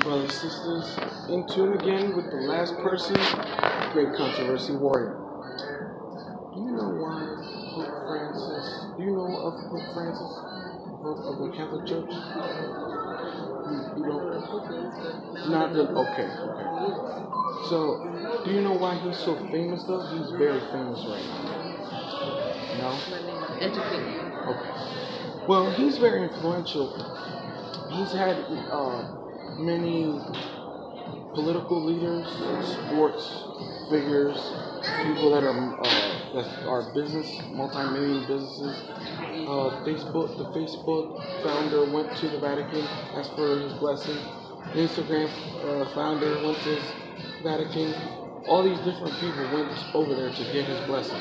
brothers sisters. In tune again with the last person, great controversy warrior. Do you know why Pope Francis? Do you know of Pope Francis, Pope of the Catholic Church? You, you don't. Not the okay, okay. So, do you know why he's so famous though? He's very famous right now. No. Educate. Okay. Well, he's very influential. He's had uh, many political leaders, sports figures, people that are uh, that are business, multi-million businesses. Uh, Facebook, the Facebook founder went to the Vatican, asked for his blessing. Instagram uh, founder went to his Vatican. All these different people went over there to get his blessing,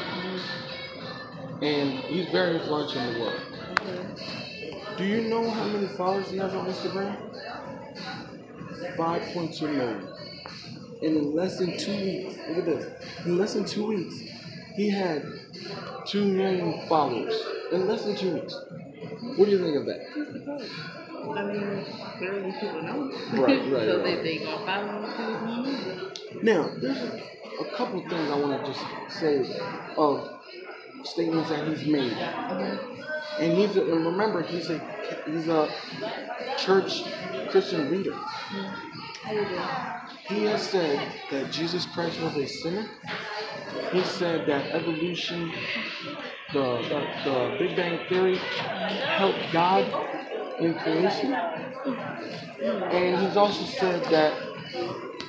and he's very influential in the world. Do you know how many followers he has on Instagram? 5.2 million. And in less than two weeks, look at this. In less than two weeks, he had 2 million followers. In less than two weeks. What do you think of that? I mean, clearly people know. Right, right, so right. they, they gonna follow him. Now, there's a, a couple things I want to just say of statements that he's made. And he's a, and remember he's a he's a church Christian leader. He has said that Jesus Christ was a sinner. He said that evolution, the, the, the Big Bang Theory, helped God in creation. And he's also said that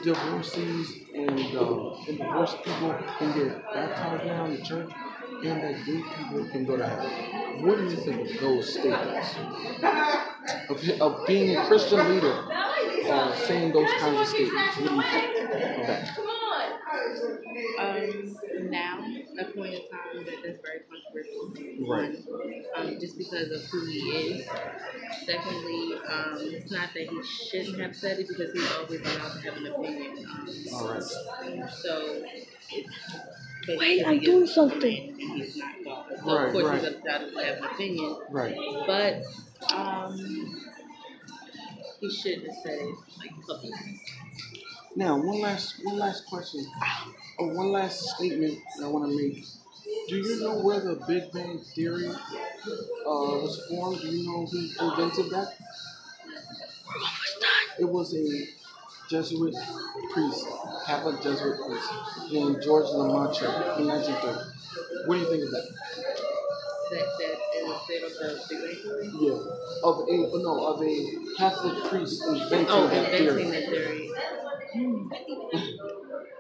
divorcees and, uh, and divorced people can get baptized now in the church and that gay people can go to heaven. What do you think of those statements? Of, of being a Christian leader, uh, saying those kinds of statements. What do you think of that? Um, now, a point in time that that's very controversial. Right. Um, just because of who he is. Secondly, um, it's not that he shouldn't have said it because he's always allowed to have an opinion. Um, All right. so, it's, Wait, I'm doing is something. He's not God. So Right, of course right. he's entitled to have an opinion. Right. But um, he shouldn't have said it like publicly. Now, one last one last question, or one last statement that I want to make. Do you know where the Big Bang Theory uh, was formed? Do you know who invented that? It was a Jesuit priest, Catholic Jesuit priest, named George Lemaitre in 1930. What do you think of that? That that bit of the Theory. Yeah, of a no of a Catholic priest inventing Oh, that inventing theory. that theory. Hmm.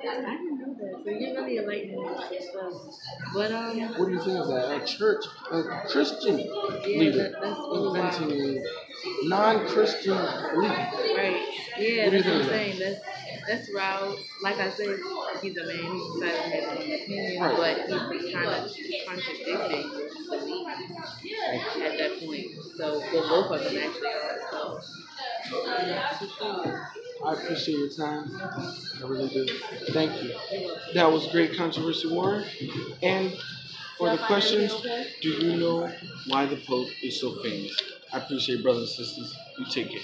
I didn't know that. So you're really enlightening me with some stuff. But um, What do you think of that? A church, a Christian yeah, leader that, that's really wild. inventing a non-Christian leader. Right. Yeah, What that's what I'm saying. That's that's wild. Like I said, he's a man. He's decided to have his opinion, Right. but he's kind of contradicting at that point. So, well, both of them actually are. So, yeah. I appreciate your time. I really do. Thank you. That was great controversy Warrior. And for the questions, do you know why the Pope is so famous? I appreciate brothers and sisters. You take care.